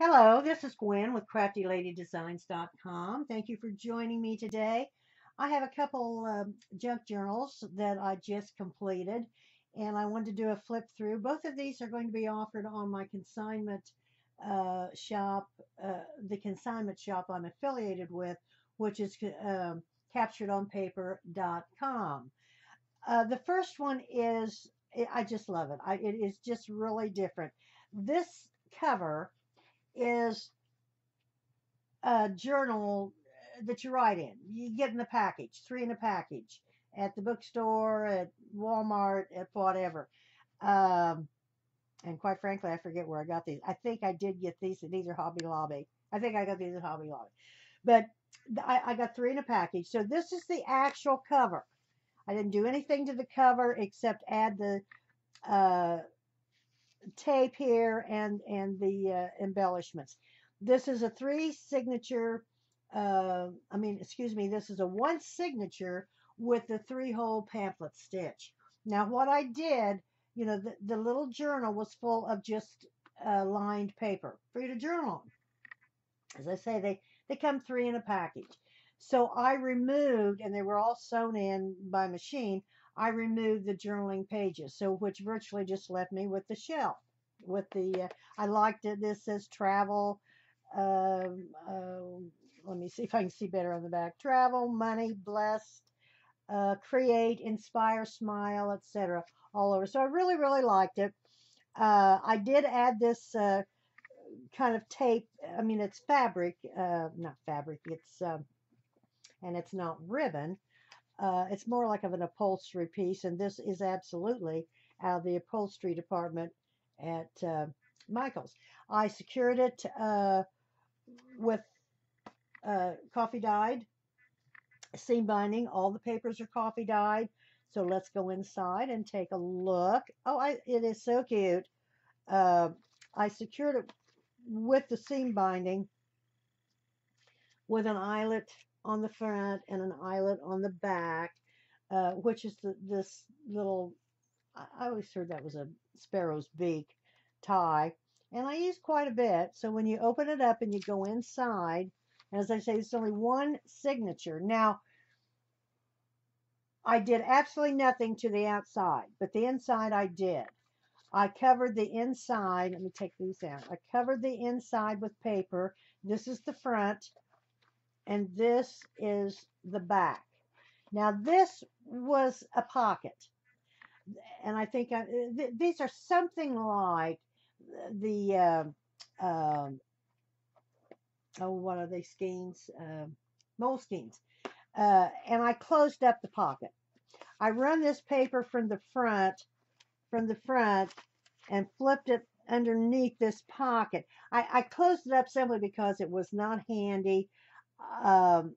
Hello, this is Gwen with CraftyLadyDesigns.com. Thank you for joining me today. I have a couple um, junk journals that I just completed, and I wanted to do a flip through. Both of these are going to be offered on my consignment uh, shop, uh, the consignment shop I'm affiliated with, which is um, capturedonpaper.com. Uh, the first one is, I just love it. I, it is just really different. This cover is a journal that you write in. You get in the package, three in a package, at the bookstore, at Walmart, at whatever. Um, and quite frankly, I forget where I got these. I think I did get these. These are Hobby Lobby. I think I got these at Hobby Lobby. But I, I got three in a package. So this is the actual cover. I didn't do anything to the cover except add the uh, tape here and and the uh, embellishments. This is a three signature. Uh, I mean, excuse me. This is a one signature with the three hole pamphlet stitch. Now, what I did, you know, the, the little journal was full of just uh, lined paper for you to journal on. As I say, they they come three in a package. So I removed, and they were all sewn in by machine. I removed the journaling pages, so which virtually just left me with the shelf. With the, uh, I liked it. This says travel. Uh, uh, let me see if I can see better on the back. Travel, money, blessed, uh, create, inspire, smile, etc. All over. So I really, really liked it. Uh, I did add this uh, kind of tape. I mean, it's fabric, not fabric. It's um, and it's not ribbon uh, it's more like of an upholstery piece, and this is absolutely out of the upholstery department at uh, Michael's. I secured it uh, with uh, coffee dyed seam binding. All the papers are coffee dyed. So let's go inside and take a look. Oh, I, it is so cute. Uh, I secured it with the seam binding with an eyelet on the front and an eyelet on the back, uh, which is the, this little, I always heard that was a sparrow's beak tie. And I use quite a bit. So when you open it up and you go inside, as I say, it's only one signature. Now, I did absolutely nothing to the outside, but the inside I did. I covered the inside. Let me take these out. I covered the inside with paper. This is the front and this is the back. Now this was a pocket, and I think I, th these are something like the uh, uh, oh what are they skeins uh, moleskines, uh, and I closed up the pocket. I run this paper from the front, from the front, and flipped it underneath this pocket. I, I closed it up simply because it was not handy um,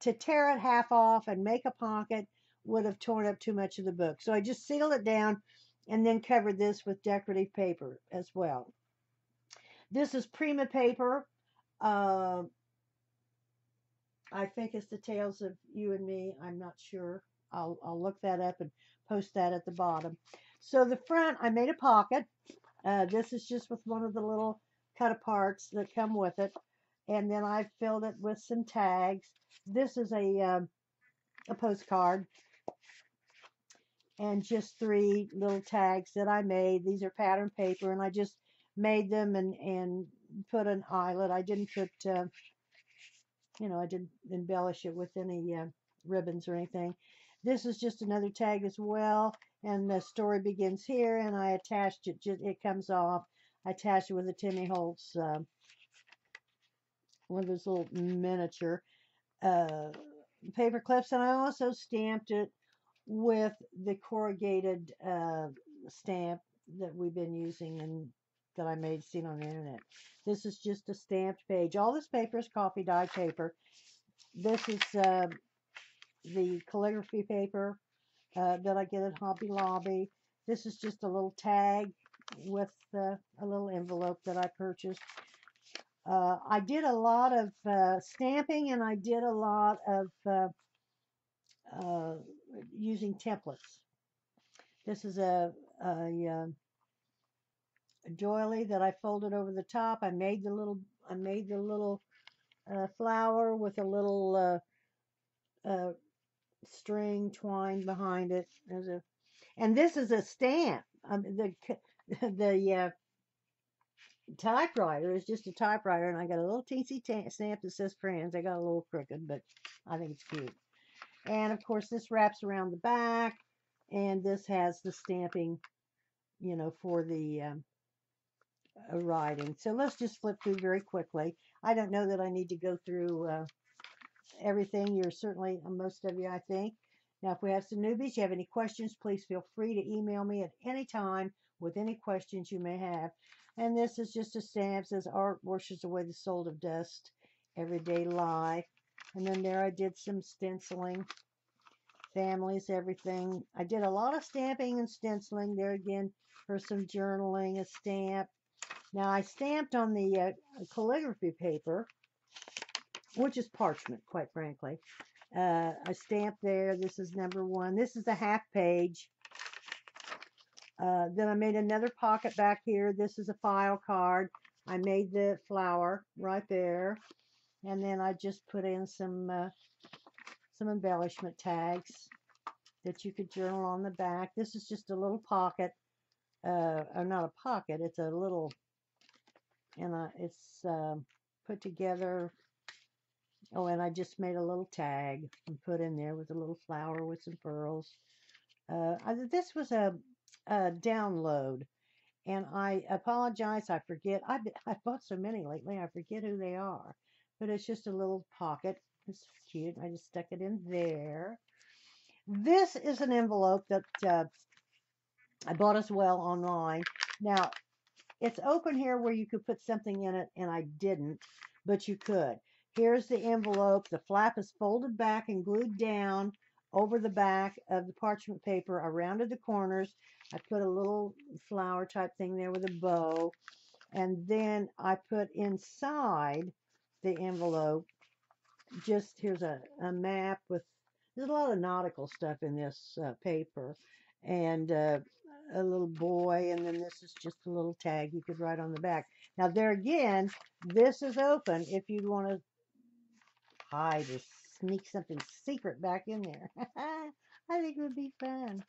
to tear it half off and make a pocket would have torn up too much of the book. So I just sealed it down and then covered this with decorative paper as well. This is Prima paper. Uh, I think it's the Tales of You and Me. I'm not sure. I'll, I'll look that up and post that at the bottom. So the front, I made a pocket. Uh, this is just with one of the little cut aparts that come with it and then I filled it with some tags. This is a um, a postcard and just three little tags that I made. These are pattern paper, and I just made them and and put an eyelet. I didn't put, uh, you know, I didn't embellish it with any uh, ribbons or anything. This is just another tag as well, and the story begins here, and I attached it. Just, it comes off. I attached it with a Timmy Holtz uh, one of those little miniature uh, paper clips. And I also stamped it with the corrugated uh, stamp that we've been using and that I made seen on the internet. This is just a stamped page. All this paper is coffee dye paper. This is uh, the calligraphy paper uh, that I get at Hobby Lobby. This is just a little tag with uh, a little envelope that I purchased. Uh, I did a lot of uh, stamping and I did a lot of uh, uh using templates. This is a, a, uh, doily that I folded over the top. I made the little I made the little uh, flower with a little string twined behind it. A and this is a stamp. Um, the the typewriter is just a typewriter, and I got a little teensy ta- stamp that says friends. I got a little crooked, but I think it's cute. And of course, this wraps around the back, and this has the stamping, you know, for the um, uh, writing. So let's just flip through very quickly. I don't know that I need to go through uh, everything. You're certainly, uh, most of you, I think. Now, if we have some newbies, you have any questions, please feel free to email me at any time with any questions you may have. And this is just a stamp, says art washes away the soul of dust, everyday life. And then there I did some stenciling, families, everything. I did a lot of stamping and stenciling. There again, for some journaling, a stamp. Now I stamped on the uh, calligraphy paper, which is parchment, quite frankly. Uh, I stamped there. This is number one. This is a half page. Uh, then I made another pocket back here. This is a file card. I made the flower right there. And then I just put in some uh, some embellishment tags that you could journal on the back. This is just a little pocket. Uh, or not a pocket. It's a little, and uh, it's uh, put together. Oh, and I just made a little tag and put in there with a little flower with some pearls. Uh, I, this was a uh, download. And I apologize. I forget. I I bought so many lately. I forget who they are. But it's just a little pocket. It's cute. I just stuck it in there. This is an envelope that uh, I bought as well online. Now, it's open here where you could put something in it, and I didn't, but you could. Here's the envelope. The flap is folded back and glued down over the back of the parchment paper. I rounded the corners. I put a little flower type thing there with a bow. And then I put inside the envelope, just here's a, a map with, there's a lot of nautical stuff in this uh, paper. And uh, a little boy, and then this is just a little tag you could write on the back. Now, there again, this is open if you want to hide or sneak something secret back in there. I think it would be fun.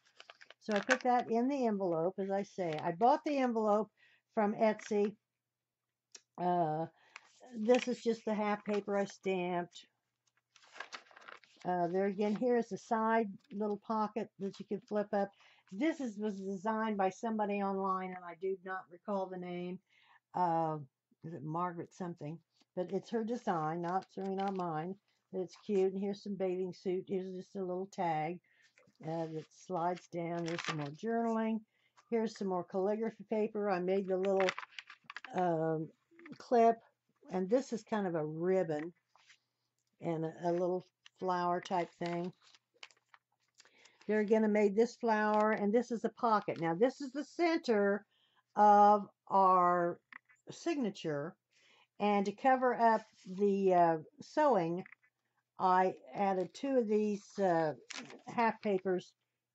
So I put that in the envelope, as I say. I bought the envelope from Etsy. Uh, this is just the half paper I stamped. Uh, there again, here is the side little pocket that you can flip up. This is, was designed by somebody online, and I do not recall the name. Uh, is it Margaret something? But it's her design, not certainly not mine. It's cute. And here's some bathing suit. Here's just a little tag uh, that slides down. There's some more journaling. Here's some more calligraphy paper. I made the little um, clip, and this is kind of a ribbon and a, a little flower type thing. There again, I made this flower, and this is a pocket. Now, this is the center of our signature, and to cover up the uh, sewing, I added two of these uh, half papers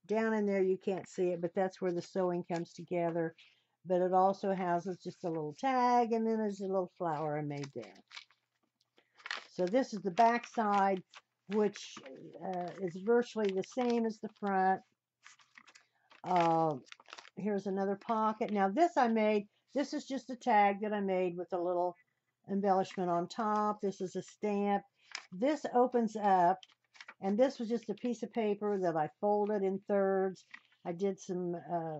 down in there. You can't see it, but that's where the sewing comes together. But it also houses just a little tag, and then there's a little flower I made there. So this is the back side, which uh, is virtually the same as the front. Uh, here's another pocket. Now this I made, this is just a tag that I made with a little embellishment on top. This is a stamp. This opens up, and this was just a piece of paper that I folded in thirds. I did some uh,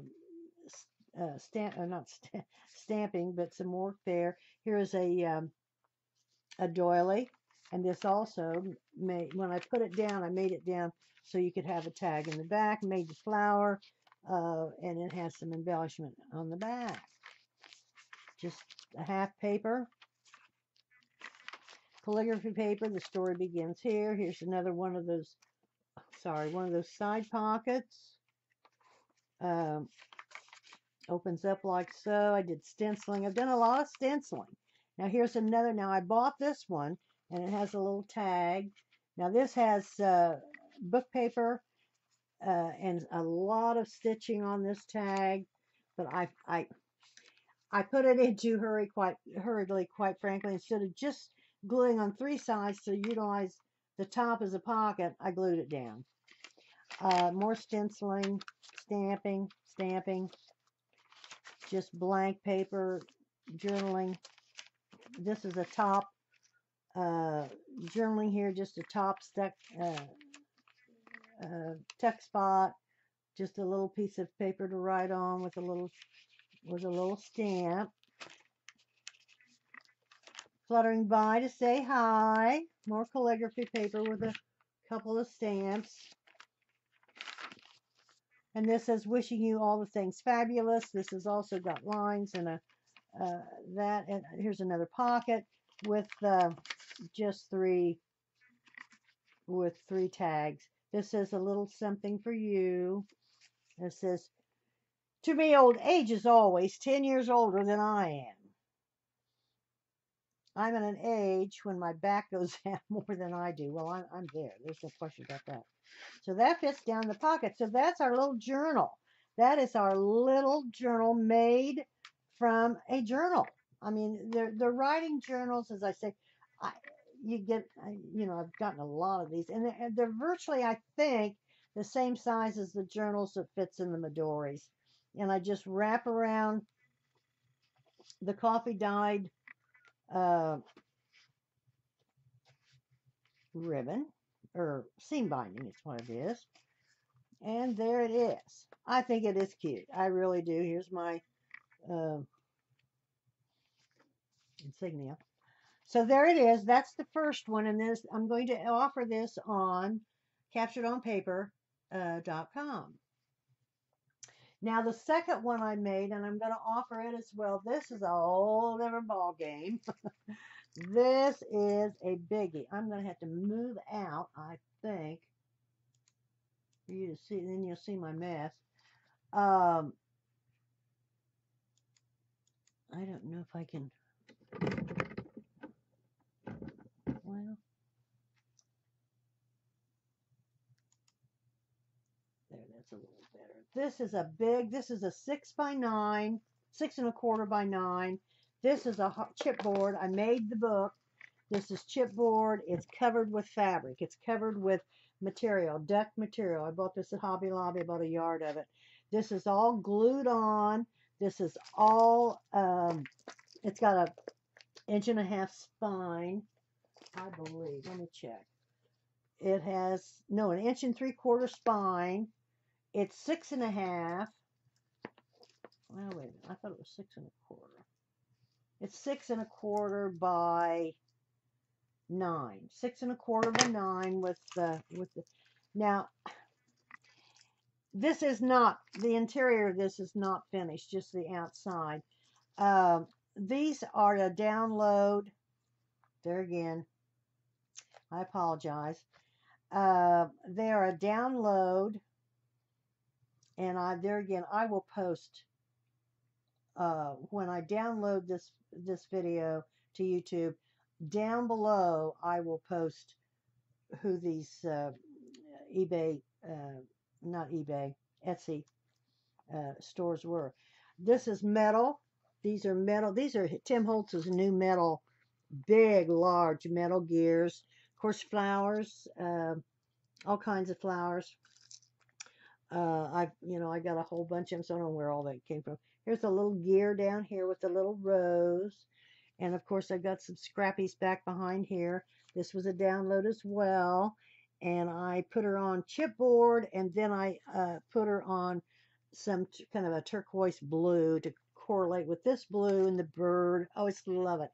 uh, stamp, uh, not st stamping, but some work there. Here's a um, a doily, and this also made when I put it down, I made it down so you could have a tag in the back. Made the flower, uh, and it has some embellishment on the back. Just a half paper calligraphy paper. The story begins here. Here's another one of those, sorry, one of those side pockets. Um, opens up like so. I did stenciling. I've done a lot of stenciling. Now here's another. Now I bought this one and it has a little tag. Now this has uh, book paper uh, and a lot of stitching on this tag. But I, I, I put it into hurry quite hurriedly, quite frankly, instead of just gluing on three sides to utilize the top as a pocket, I glued it down. Uh, more stenciling, stamping, stamping, just blank paper, journaling. This is a top uh, journaling here, just a top stuck uh, uh, text spot, just a little piece of paper to write on with a little with a little stamp. Fluttering by to say hi. More calligraphy paper with a couple of stamps. And this says wishing you all the things fabulous. This has also got lines and a uh, that. And here's another pocket with uh, just three with three tags. This says a little something for you. It says, to me, old age is always 10 years older than I am. I'm at an age when my back goes down more than I do. Well, I'm, I'm there. There's no question about that. So that fits down the pocket. So that's our little journal. That is our little journal made from a journal. I mean, the the writing journals, as I say, I, you get, you know, I've gotten a lot of these, and they're, they're virtually, I think, the same size as the journals that fits in the Midoris. And I just wrap around the coffee dyed uh, ribbon, or seam binding is what it is. And there it is. I think it is cute. I really do. Here's my uh, insignia. So there it is. That's the first one. And this I'm going to offer this on capturedonpaper.com. Uh, now the second one I made, and I'm going to offer it as well. This is a whole different ball game. this is a biggie. I'm going to have to move out, I think, for you to see. Then you'll see my mess. Um, I don't know if I can well, there, a little better. This is a big, this is a six by nine, six and a quarter by nine. This is a chipboard. I made the book. This is chipboard. It's covered with fabric. It's covered with material, duck material. I bought this at Hobby Lobby, about a yard of it. This is all glued on. This is all, um, it's got a inch and a half spine. I believe. Let me check. It has, no, an inch and three quarter spine. It's six and a half. Wait, I thought it was six and a quarter. It's six and a quarter by nine. Six and a quarter by nine with the, with the, now, this is not, the interior of this is not finished, just the outside. Um, these are a download, there again, I apologize. Uh, they're a download, and I there again I will post uh, when I download this this video to YouTube. Down below, I will post who these uh, eBay, uh, not eBay, Etsy uh, stores were. This is metal. These are metal. These are Tim Holtz's new metal, big, large metal gears of course, flowers, uh, all kinds of flowers. Uh, I, you know, I got a whole bunch of them, so I don't know where all that came from. Here's a little gear down here with a little rose. And of course, I've got some scrappies back behind here. This was a download as well. And I put her on chipboard, and then I uh, put her on some kind of a turquoise blue to correlate with this blue and the bird. I always love it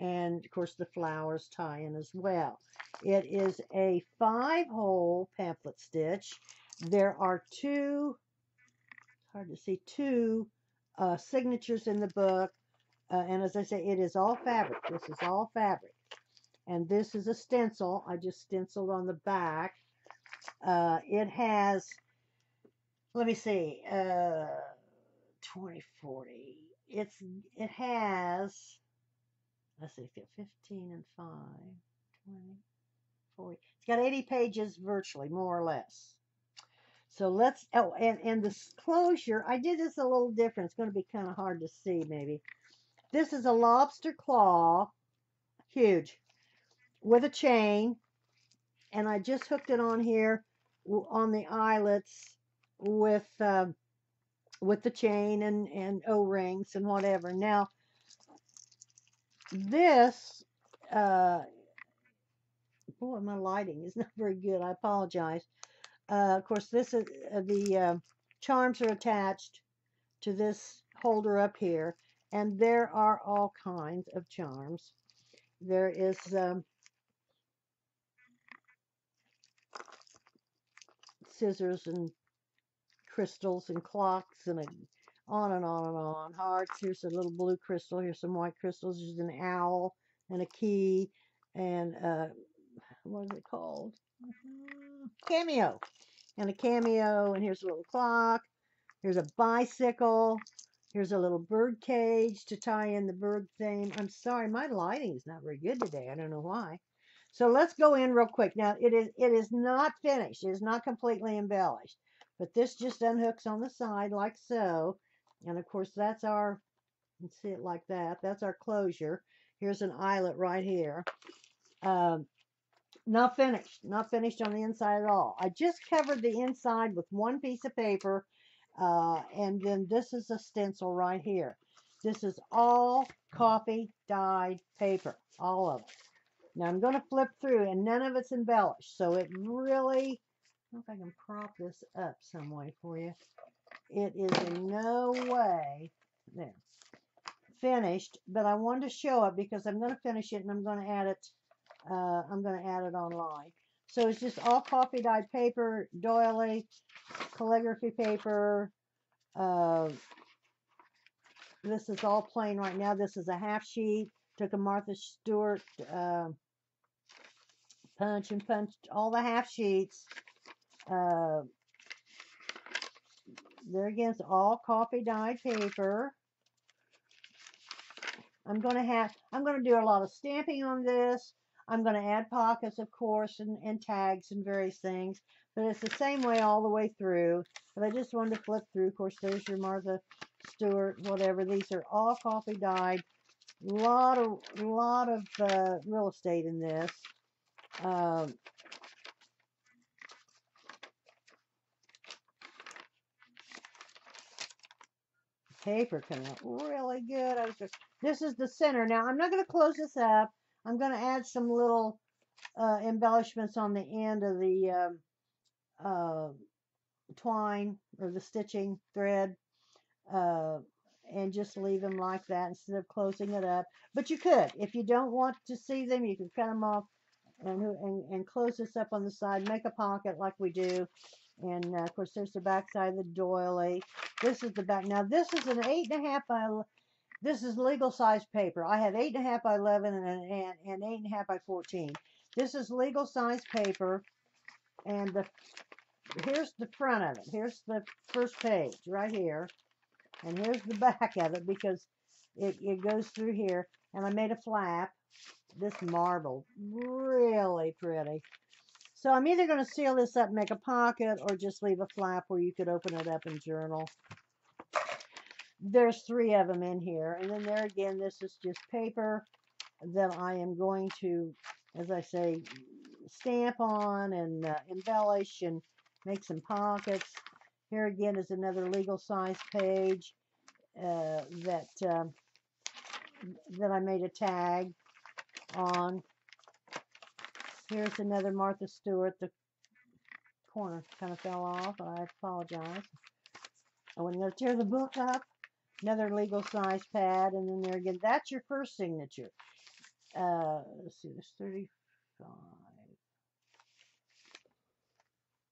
and of course the flowers tie in as well. It is a five hole pamphlet stitch. There are two, hard to see, two uh, signatures in the book. Uh, and as I say, it is all fabric. This is all fabric. And this is a stencil. I just stenciled on the back. Uh, it has, let me see, uh, 2040. It's, it has let's see, 15 and 5, 20, 40. It's got 80 pages virtually, more or less. So let's, oh, and, and this closure, I did this a little different. It's going to be kind of hard to see maybe. This is a lobster claw, huge, with a chain. And I just hooked it on here on the eyelets with uh, with the chain and, and O-rings and whatever. Now, this, uh, boy, my lighting is not very good. I apologize. Uh, of course, this is uh, the uh, charms are attached to this holder up here, and there are all kinds of charms. There is um, scissors and crystals and clocks and a, on and on and on. Hearts. Here's a little blue crystal. Here's some white crystals. There's an owl and a key and uh, what is it called? Mm-hmm. Cameo. And a cameo. And here's a little clock. Here's a bicycle. Here's a little bird cage to tie in the bird theme. I'm sorry, my lighting is not very good today. I don't know why. So let's go in real quick. Now it is it is not finished. It is not completely embellished. But this just unhooks on the side like so. And of course that's our see it like that. That's our closure. Here's an eyelet right here. Um, not finished. Not finished on the inside at all. I just covered the inside with one piece of paper. Uh, and then this is a stencil right here. This is all coffee dyed paper. All of it. Now I'm going to flip through and none of it's embellished. So it really, I don't know if I can prop this up some way for you. It is in no way, there, finished, but I wanted to show it because I'm going to finish it and I'm going to add it, uh, I'm going to add it online. So it's just all coffee dyed paper, doily, calligraphy paper. Uh, this is all plain right now. This is a half sheet. Took a Martha Stewart uh, punch and punched all the half sheets. Uh, there again, it's all coffee dyed paper. I'm going to have, I'm going to do a lot of stamping on this. I'm going to add pockets, of course, and, and tags and various things. But it's the same way all the way through. But I just wanted to flip through. Of course, there's your Martha Stewart, whatever. These are all coffee dyed. Lot of, lot of uh, real estate in this. Um, paper coming out really good. I was just, this is the center. Now, I'm not going to close this up. I'm going to add some little uh, embellishments on the end of the um, uh, twine or the stitching thread uh, and just leave them like that instead of closing it up. But you could. If you don't want to see them, you can cut them off and, and, and close this up on the side. Make a pocket like we do. And uh, of course, there's the back side of the doily. This is the back. Now, this is an eight and a half by. This is legal size paper. I have eight and a half by eleven and and, and eight and a half by fourteen. This is legal size paper, and the here's the front of it. Here's the first page right here, and here's the back of it because it it goes through here. And I made a flap. This marble, really pretty. So I'm either going to seal this up, and make a pocket, or just leave a flap where you could open it up and journal. There's three of them in here. And then there again, this is just paper that I am going to, as I say, stamp on and uh, embellish and make some pockets. Here again is another legal size page uh, that uh, that I made a tag on. Here's another Martha Stewart. The corner kind of fell off. I apologize. I to tear the book up. Another legal size pad. And then there again, that's your first signature. Uh, let's see, there's 35.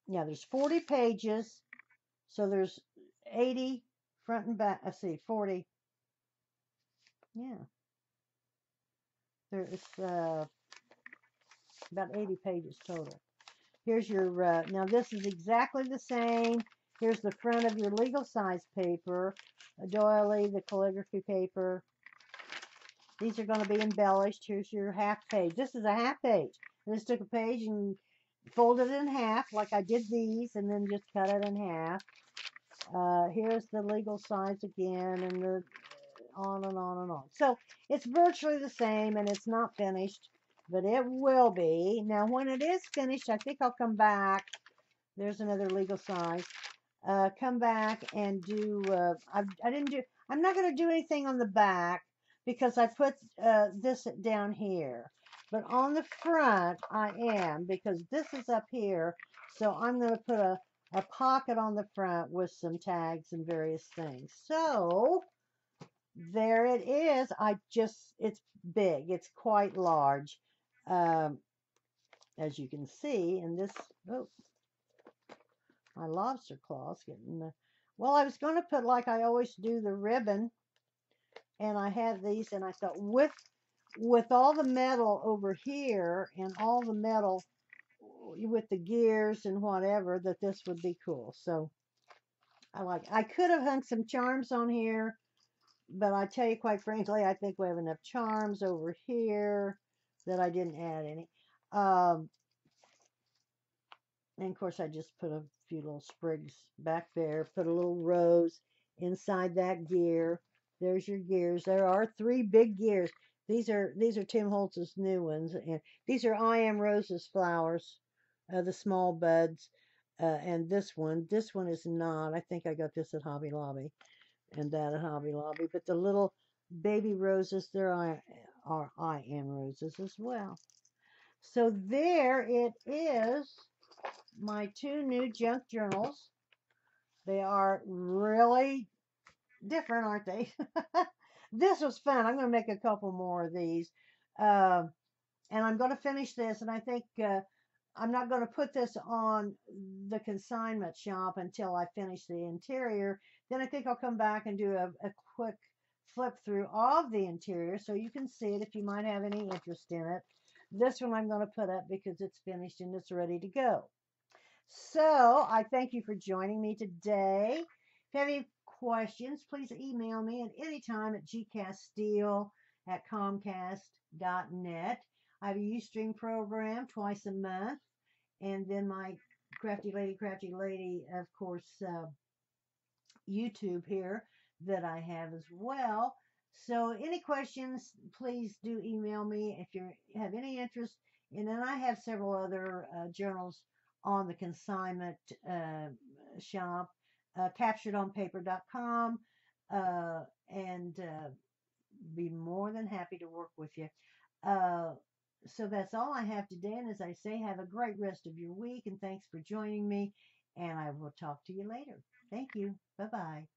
Yeah, there's 40 pages. So there's 80 front and back. I see, 40. Yeah. There's uh, about 80 pages total. Here's your, uh, now this is exactly the same. Here's the front of your legal size paper, a doily, the calligraphy paper. These are going to be embellished. Here's your half page. This is a half page. I just took a page and folded it in half like I did these and then just cut it in half. Uh, here's the legal size again and the on and on and on. So it's virtually the same and it's not finished, but it will be. Now when it is finished, I think I'll come back. There's another legal size. Uh, come back and do, uh, I, I didn't do, I'm not going to do anything on the back because I put uh, this down here. But on the front, I am because this is up here. So I'm going to put a, a pocket on the front with some tags and various things. So there it is. I just, it's big. It's quite large. Um, as you can see, and this, oh, my lobster claws getting the, well, I was going to put like I always do the ribbon and I had these and I thought with with all the metal over here and all the metal with the gears and whatever that this would be cool. So I like I could have hung some charms on here but I tell you quite frankly I think we have enough charms over here that I didn't add any um, and of course I just put a few little sprigs back there put a little rose inside that gear there's your gears. There are three big gears. These are these are Tim Holtz's new ones, and these are I Am Roses flowers, uh, the small buds, uh, and this one. This one is not. I think I got this at Hobby Lobby, and that at Hobby Lobby. But the little baby roses, there are, are I Am Roses as well. So there it is. My two new junk journals. They are really different, aren't they? this was fun. I'm going to make a couple more of these. Uh, and I'm going to finish this. And I think uh, I'm not going to put this on the consignment shop until I finish the interior. Then I think I'll come back and do a, a quick flip through of the interior so you can see it if you might have any interest in it. This one I'm going to put up because it's finished and it's ready to go. So I thank you for joining me today. If you have any questions, please email me at any time at gcasteel at comcast.net. I have a Ustream program twice a month, and then my Crafty Lady, Crafty Lady, of course, uh, YouTube here that I have as well. So, any questions, please do email me if you have any interest. And then I have several other uh, journals on the consignment uh, shop uh, capturedonpaper.com uh, and uh, be more than happy to work with you. Uh, so that's all I have today. And as I say, have a great rest of your week and thanks for joining me. And I will talk to you later. Thank you. Bye bye.